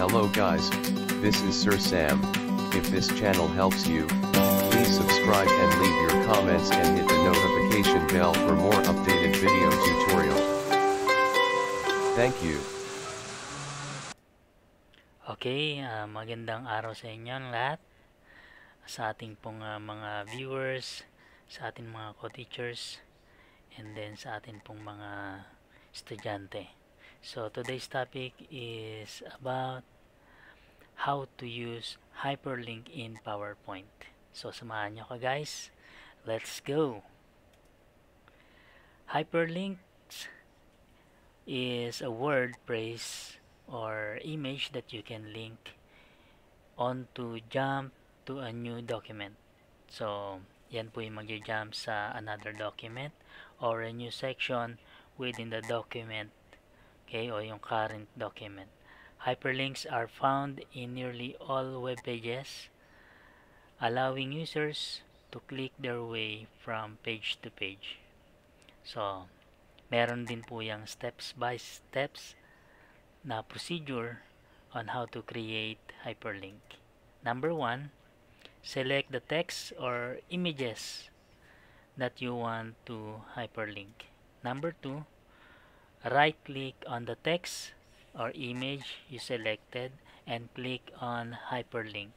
Hello guys, this is Sir Sam. If this channel helps you, please subscribe and leave your comments and hit the notification bell for more updated video tutorial. Thank you. Okay, ah, magandang araw sa inyo lahat. Sa ating pong ah, mga viewers, sa ating mga co-teachers, and then sa ating pong mga estudyante. So today's topic is about how to use hyperlink in PowerPoint. So samahan nyo ka guys. Let's go! Hyperlinks is a word, phrase, or image that you can link onto jump to a new document. So, yan po yung mag-jump sa another document or a new section within the document okay, o yung current document. Hyperlinks are found in nearly all web pages, allowing users to click their way from page to page. So, meron din po yung steps by steps na procedure on how to create hyperlink. Number one, select the text or images that you want to hyperlink. Number two, right click on the text or image you selected and click on hyperlink.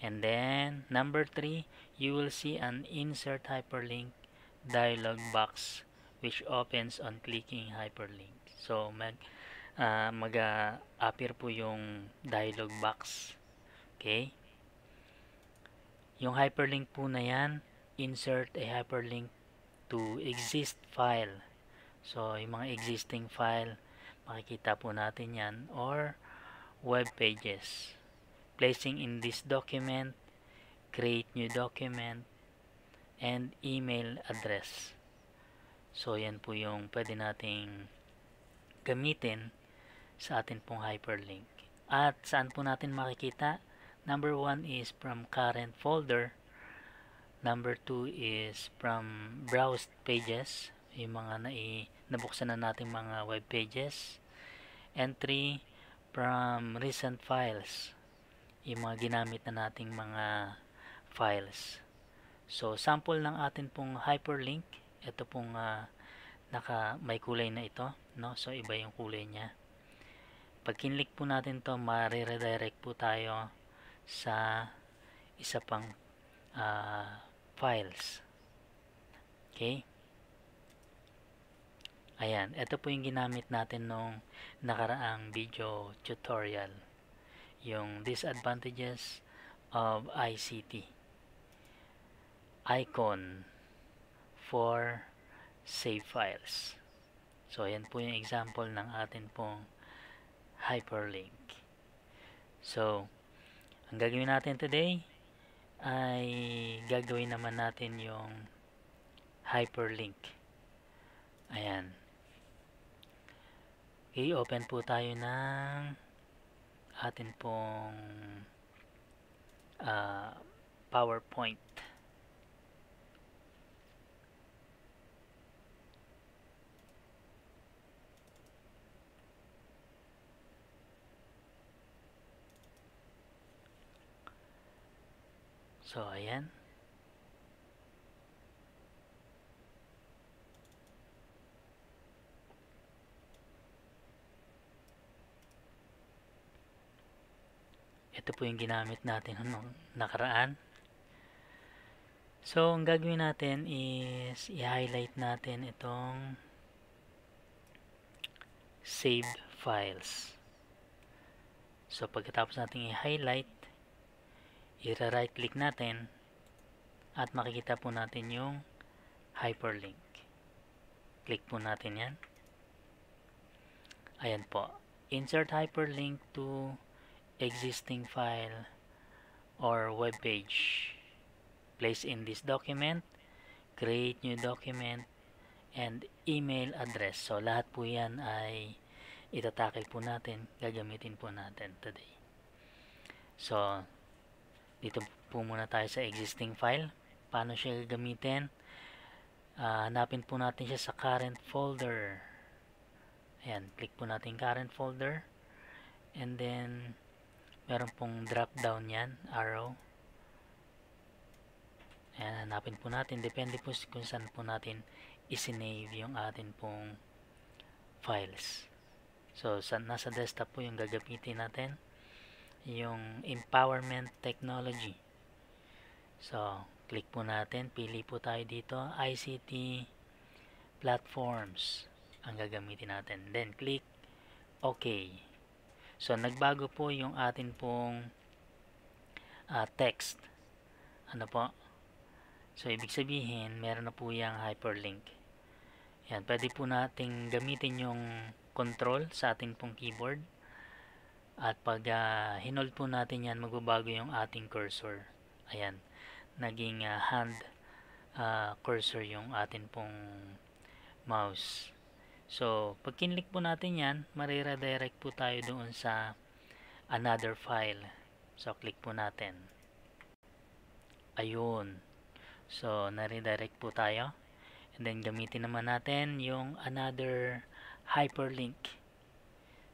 And then number three you will see an insert hyperlink dialog box which opens on clicking hyperlink. So mag uh, mag uh, appear po yung dialog box. Okay? Yung hyperlink po na yan insert a hyperlink to exist file So, yung mga existing file, makikita po natin yan or web pages. Placing in this document, create new document, and email address. So, yan po yung pwede nating gamitin sa atin pong hyperlink. At saan po natin makikita? Number one is from current folder. Number two is from browsed pages yung mga nai, nabuksan na nating mga web pages. Entry from recent files. Yung mga ginamit na nating mga files. So sample ng atin pong hyperlink. Ito pong uh, naka may kulay na ito no? So iba yung kulay niya. Pag kinlik po natin to ma-redirect po tayo sa isa pang uh, files. Okay Ayan, ito po yung ginamit natin nung nakaraang video tutorial. Yung disadvantages of ICT. Icon for save files. So, ayan po yung example ng atin pong hyperlink. So, ang gagawin natin today ay gagawin naman natin yung hyperlink. Ayan. Okay, open po tayo ng atin pong uh, PowerPoint. So, ayan. Ito po yung ginamit natin nung nakaraan. So ang gagawin natin is i-highlight natin itong save files. So pagkatapos natin i-highlight i-right click natin at makikita po natin yung hyperlink. Click po natin yan. Ayan po. Insert hyperlink to existing file or web page. Place in this document, create new document, and email address. So, lahat po yan ay itatakil po natin, gagamitin po natin today. So, dito po muna tayo sa existing file. Paano siya gagamitin? Uh, hanapin po natin siya sa current folder. Ayan, click po natin current folder and then meron pong drop down yan arrow Ayan, hanapin po natin. Depende po kung saan po natin isinave yung atin pong files. So, sa, nasa desktop po yung gagamitin natin. Yung empowerment technology. So, click po natin. Pili po tayo dito. ICT platforms ang gagamitin natin. Then, click OK. So, nagbago po yung atin pong uh, text. Ano po? So, ibig sabihin, meron na po yung hyperlink. Yan, pwede po nating gamitin yung control sa ating pong keyboard. At pag uh, hinold po natin yan, magbabago yung ating cursor. Ayan, naging uh, hand uh, cursor yung atin pong mouse. So, pag kinlik po natin yan, mariredirect po tayo doon sa another file. So, click po natin. Ayun. So, na-redirect po tayo. And then, gamitin naman natin yung another hyperlink.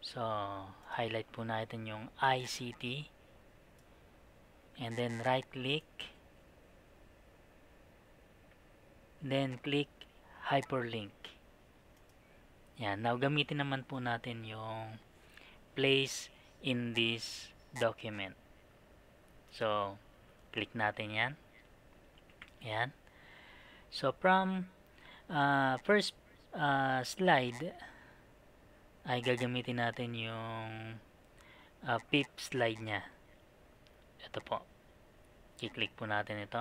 So, highlight po natin yung ICT. And then, right-click. Then, click hyperlink. Yan. Now, gamitin naman po natin yung place in this document. So, click natin yan. Ayan. So, from uh, first uh, slide, ay gagamitin natin yung uh, pip slide niya. Ito po. I-click po natin ito.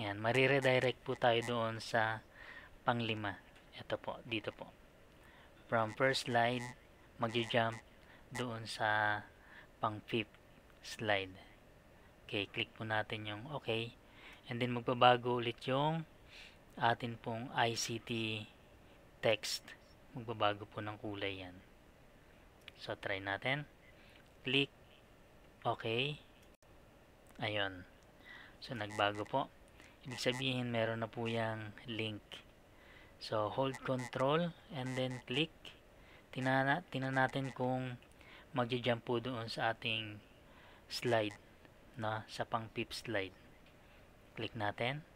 Ayan. Mariredirect po tayo doon sa panglima. Ito po. Dito po. From first slide, mag-jump doon sa pang fifth slide. Okay, click po natin yung okay. And then magbabago ulit yung atin pong ICT text. Magbabago po ng kulay yan. So, try natin. Click. Okay. Ayun. So, nagbago po. Ibig sabihin, meron na po yung link. So, hold control and then click. Tingnan natin kung mag-jump po doon sa ating slide na sa pang pip slide. Click natin.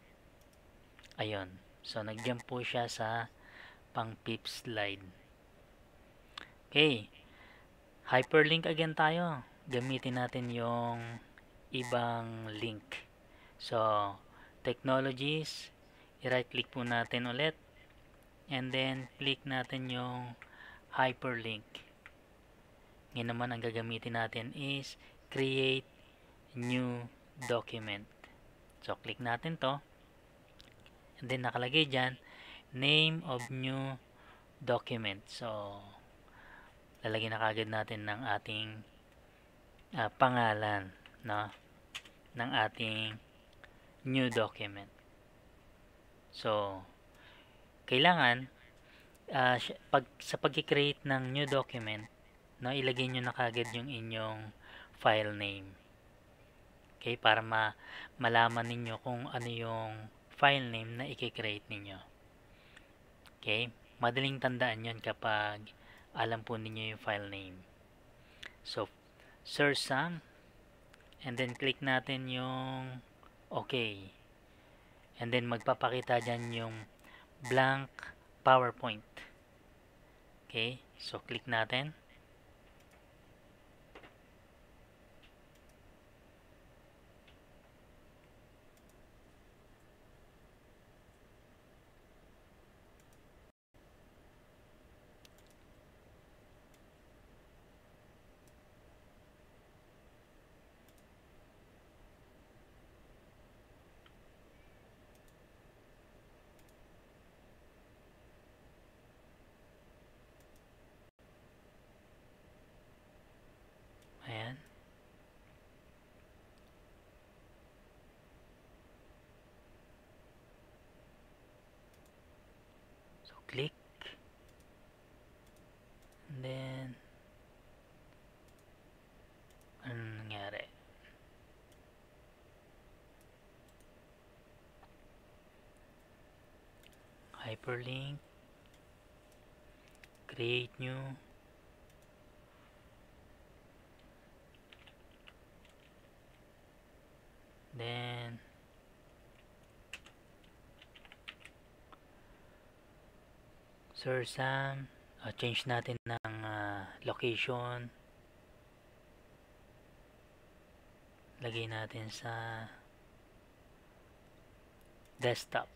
Ayun. So, nag-jump po siya sa pang pip slide. Okay. Hyperlink again tayo. Gamitin natin yung ibang link. So, technologies. I-right click po natin ulit. And then, click natin yung hyperlink. Ngayon naman, ang gagamitin natin is create new document. So, click natin to. And then, nakalagay dyan, name of new document. So, lalagyan na kagad natin ng ating uh, pangalan no, ng ating new document. So, kailangan uh, pag, sa pag-create ng new document, no, ilagay nyo na kagad yung inyong file name. Okay, para ma malaman ninyo kung ano yung file name na i-create ninyo. Okay, madaling tandaan yon kapag alam po ninyo yung file name. So, search some and then click natin yung okay. And then magpapakita dyan yung blank PowerPoint. Okay, so click natin. Click. And then nangyari hyperlink. Create new Sir Sam. Uh, change natin ng uh, location. Lagay natin sa desktop.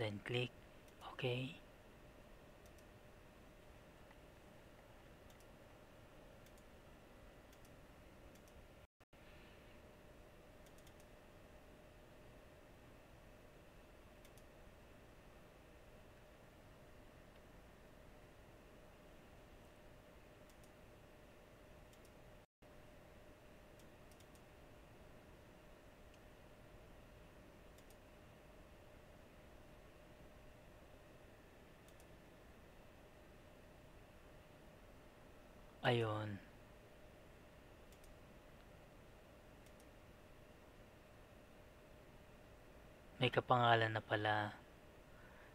Then click. OK Ayun. May kapangalan na pala.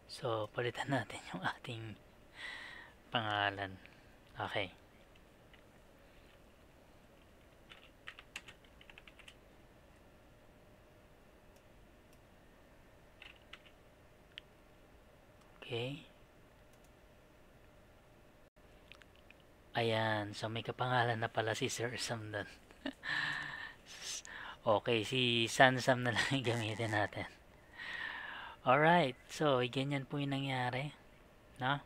So, palitan natin yung ating pangalan. Okay. Okay. Ayan, so may kapangalan na pala si Sir Sam doon. okay, si San Sam na lang gamitin natin. Alright, so ganyan po yung nangyari. No?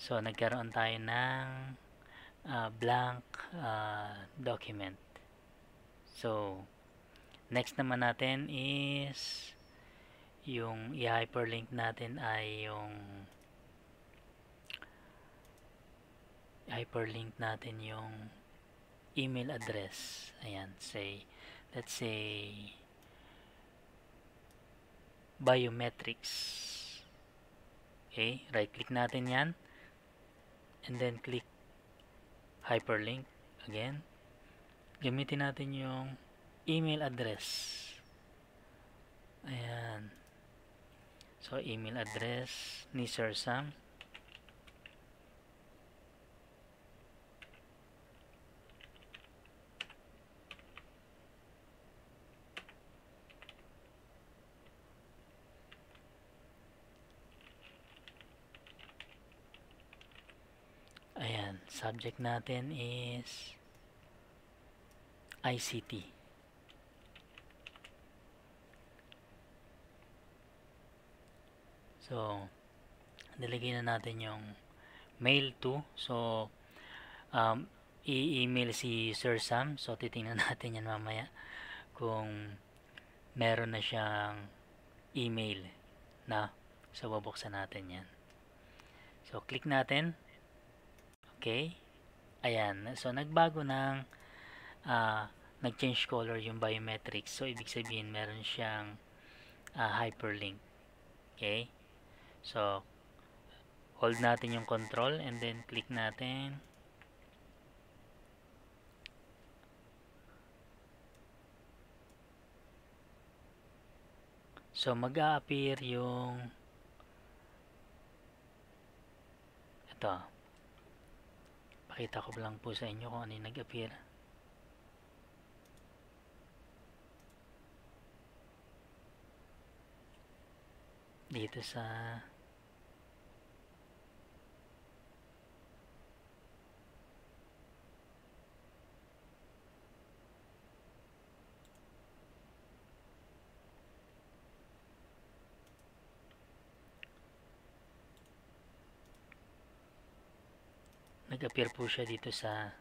So, nagkaroon tayo ng uh, blank uh, document. So, next naman natin is yung i-hyperlink natin ay yung hyperlink natin yung email address. Ayan, say, let's say, biometrics. Okay, right click natin yan. And then click hyperlink again. Gamitin natin yung email address. Ayan. So, email address ni Sir Sam. Subject natin is ICT. So, nilagay na natin yung mail to. So, um, i-email si Sir Sam. So, titingnan natin yan mamaya kung meron na siyang email na. So, babuksan natin yan. So, click natin. Okay? Ayan. So, nagbago ng uh, nag-change color yung biometrics. So, ibig sabihin, meron siyang uh, hyperlink. Okay? So, hold natin yung control and then click natin. So, mag-a-appear yung ito Pakita ko lang po sa inyo kung ano yung nag-appear. Dito sa nag-appear po siya dito sa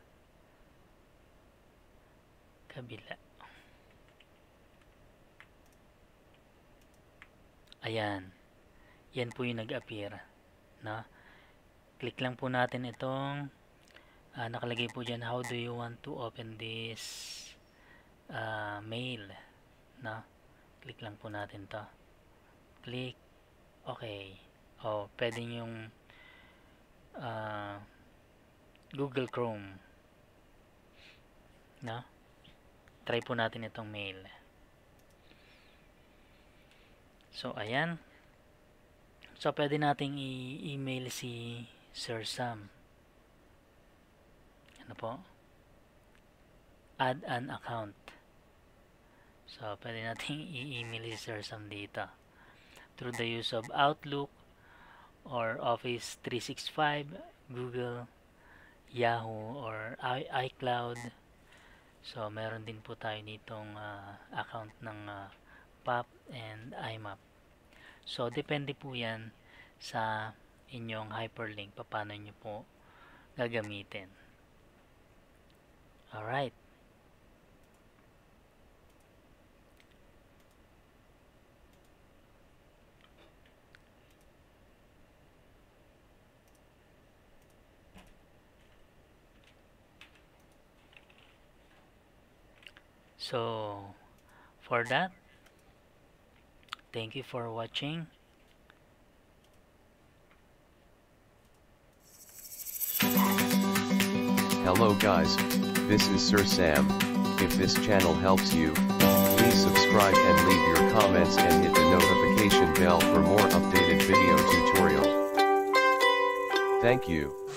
kabila. Ayan. Yan po yung nag-appear no? click lang po natin itong uh, nakalagay po dyan how do you want to open this uh, mail no? click lang po natin to. Click. Okay. Oh, pwede yung uh, Google Chrome no? try po natin itong mail so ayan so pwede nating i-email si Sir Sam ano po? Add an account. So, pwede nating i-email si Sir Sam dito. Through the use of Outlook or Office 365, Google, Yahoo, or I iCloud. So, meron din po tayo ditong uh, account ng uh, PAP and IMAP. So, depende po yan sa inyong hyperlink, paano nyo po gagamitin. Alright. So, for that, thank you for watching. Hello guys, this is Sir Sam. If this channel helps you, please subscribe and leave your comments and hit the notification bell for more updated video tutorial. Thank you.